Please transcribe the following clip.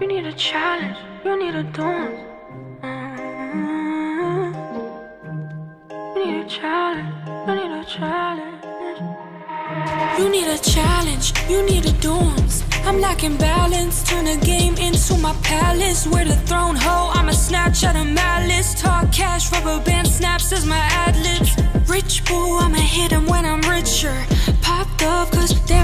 You need a challenge. You need a dance. You need a challenge. You need a challenge. You need a challenge. You need a dance. I'm lacking balance. Turn the game into my palace. Where the throne ho, I'm a snatch out of malice. Talk cash, rubber band snaps as my ad libs. Rich boo, I'ma hit him when I'm richer. Popped up, cause damn, I.